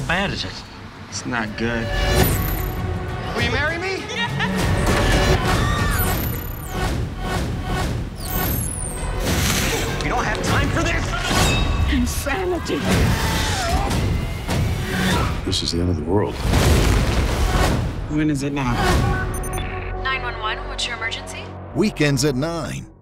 how bad is it? It's not good. Will you marry me? We don't have time for this! Insanity. This is the end of the world. When is it now? 911, what's your emergency? Weekends at 9